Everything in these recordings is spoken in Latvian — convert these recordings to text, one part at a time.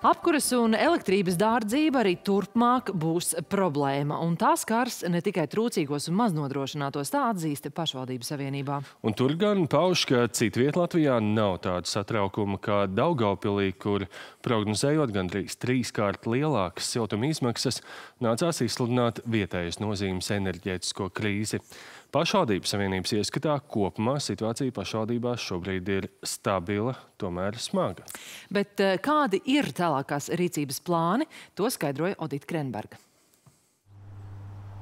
Apkuras un elektrības dārdzība arī turpmāk būs problēma, un tā skars ne tikai trūcīgos un maznodrošinātos, tā atzīst pašvaldības savienībā. Un tur gan pauž, ka citviet Latvijā nav tāda satraukuma kā Daugaupilī, kur prognozējot gandrīz trīskārt lielākas siltuma izmaksas, nācās izsludināt vietējas nozīmes enerģētisko krīzi. Pašvaldības savienības ieskatā kopumā situācija pašvaldībās šobrīd ir stabila, tomēr smaga. Bet eh, kādi ir tālākās rīcības plāni, to skaidroja Odita Krenberga.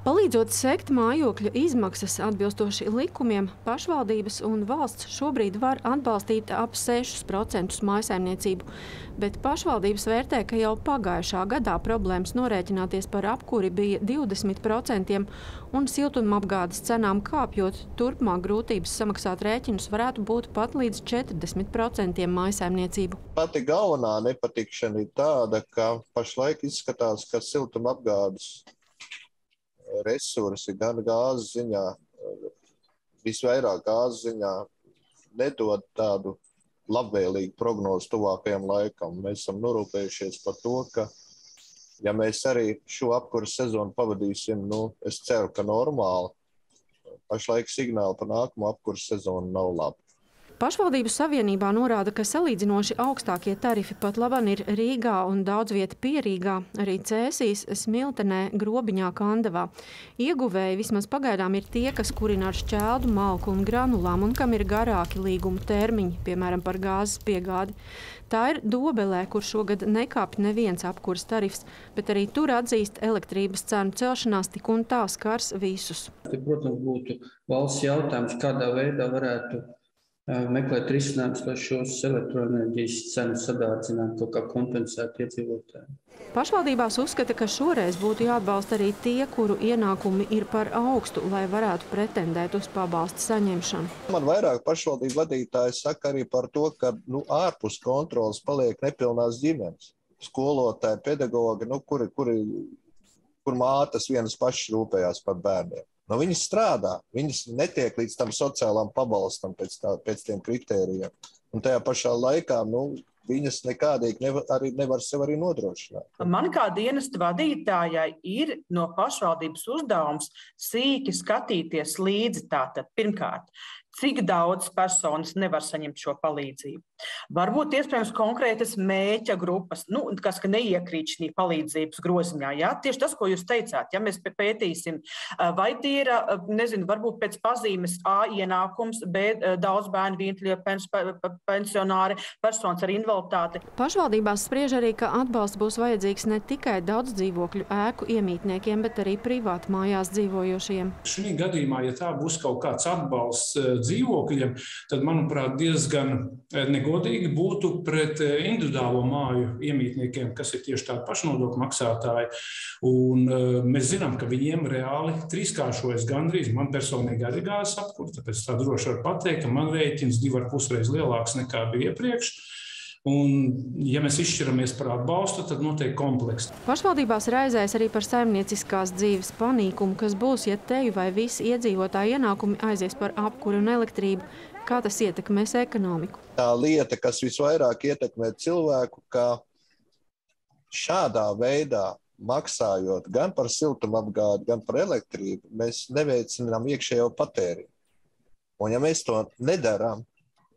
Palīdzot sekt mājokļu izmaksas atbilstoši likumiem, pašvaldības un valsts šobrīd var atbalstīt ap 6% mājsaimniecību, bet pašvaldības vērtē, ka jau pagājušā gadā problēmas norēķināties par apkuri bija 20% un siltumapgādes cenām kāpjot, turpmāk grūtības samaksāt rēķinus varētu būt pat līdz 40% mājsaimniecību. Pati galvenā nepatikšana ir tāda, ka pašlaik izskatās, ka siltumapgādes resursi gan gāzes ziņā, visvairāk gāzes ziņā, nedod tādu labvēlīgu prognozu tuvākajam laikam. Mēs esam norūpējušies par to, ka, ja mēs arī šo apkuras sezonu pavadīsim, nu, es ceru, ka normāli, pašlaik signāli par nākamo apkuras sezonu nav labi. Pašvaldību savienībā norāda, ka salīdzinoši augstākie tarifi pat laban ir Rīgā un daudz vieta pierīgā, arī Cēsīs, Smiltenē, Grobiņā, Kandavā. Ieguvēji vismaz pagaidām ir tie, kas kurina ar šķeldu, malku un granulām un kam ir garāki līguma termiņi, piemēram par gāzes piegādi. Tā ir Dobelē, kur šogad nekāpj neviens apkurs tarifs, bet arī tur atzīst elektrības cenu celšanās tik un tā skars visus. Protams, būtu valsts jautājums, kādā veidā varētu meklēt risinājumus, lai šos elektroenerģijas cenu sadārdzinātu, kaut kā kompensētu iedzīvotājiem. Pašvaldībās uzskata, ka šoreiz būtu jāatbalsta arī tie, kuru ienākumi ir par augstu, lai varētu pretendēt uz pabalstu saņemšanu. Man vairāk pašvaldību vadītāji saka arī par to, ka nu, ārpus kontrolas paliek nepilnās ģimenes. Skolotāji, pedagogi, nu, kuri, kuri, kur mātes vienas pašas rūpējās par bērniem. Nu, viņas strādā, viņas netiek līdz tam sociālām pabalstam pēc, tā, pēc tiem kritērijiem. Un tajā pašā laikā nu, viņas nekādīgi nevar, arī nevar sev arī nodrošināt. Man kā dienesta vadītājai ir no pašvaldības uzdevums sīki skatīties līdzi tātad pirmkārt, cik daudz personas nevar saņemt šo palīdzību. Varbūt iespējams konkrētas mēķa grupas, nu, kas neiekrīt šī palīdzības groziņā. Jā? Tieši tas, ko jūs teicāt, ja mēs pētīsim, vai tie ir, nezinu, varbūt pēc pazīmes A ienākums, B daudz bērnu vientuļie pensionāri, personas ar invaliditāti. Pašvaldībās spriež arī, ka atbalsts būs vajadzīgs ne tikai daudz dzīvokļu ēku iemītniekiem, bet arī privāti mājās dzīvojošiem. Šī gadījumā, ja tā būs kaut kāds atbalsts dzīvokļiem, tad, manuprāt, diezgan negodīgi negodīgi būtu pret eh, individuālo māju iemītniekiem, kas ir tieši tādi pašnodokļu maksātāji. Un, mēs zinām, ka viņiem reāli trīskāršojas gandrīz. Man personīgi arī gāzes apkūra, tāpēc tā droši var pateikt, ka man rēķins divi ar pusreiz lielāks nekā bija iepriekš. Un, ja mēs izšķiramies par atbalstu, tad notiek komplekss. Pašvaldībās raizēs arī par saimnieciskās dzīves panīkumu, kas būs, ja teju vai visi iedzīvotāji ienākumi aizies par apkuri un elektrību. Kā tas ietekmēs ekonomiku? Tā lieta, kas visvairāk ietekmē cilvēku, ka šādā veidā maksājot gan par siltumapgādi, gan par elektrību, mēs neveicinām iekšējo patēriņu. Un ja mēs to nedarām,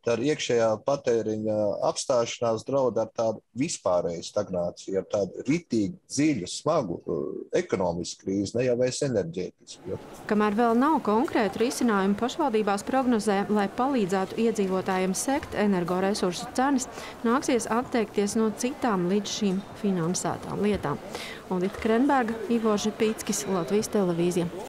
tad iekšējā patēriņa apstāšanās draud ar tādu vispārēju stagnāciju, ar tādu ritīgu, dziļu, smagu uh, ekonomisku krīzi, ne jau vairs enerģētisku. Kamēr vēl nav konkrētu risinājumu, pašvaldībās prognozē, lai palīdzētu iedzīvotājiem sekt energoresursu cenas, nāksies atteikties no citām līdz šīm finansētām lietām. Odita Krenberga, Ivo Žepīckis, Latvijas televīzija.